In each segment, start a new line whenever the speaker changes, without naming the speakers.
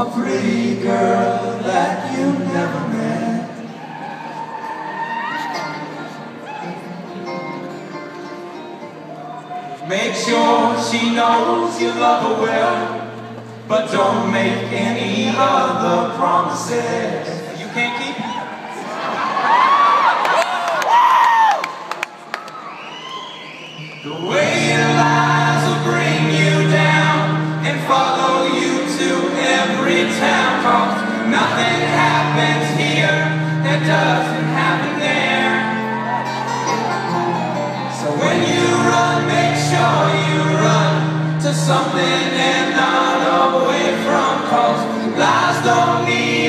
a pretty girl that you never met. Make sure she knows you love her well, but don't make any other promises. You can't keep The way your lies nothing happens here that doesn't happen there. So when you run, make sure you run to something and not away from. Cause lies don't need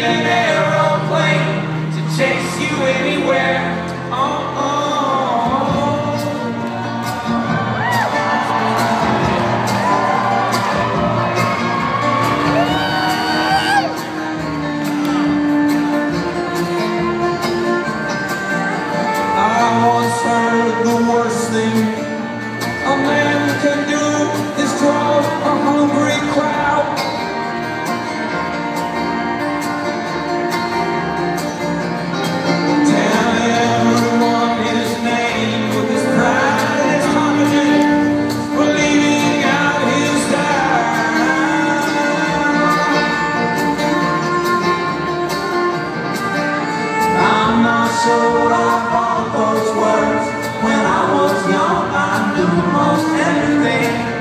I those words when I was young. I knew most everything.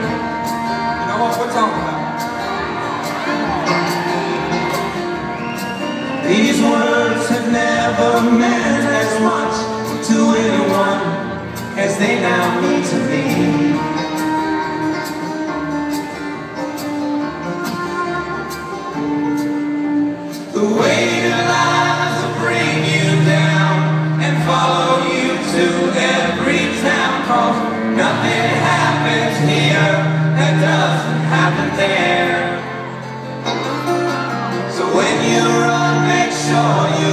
These words have never meant as much to anyone as they now mean to me. The weight of lies that doesn't happen there. So when you run, make sure you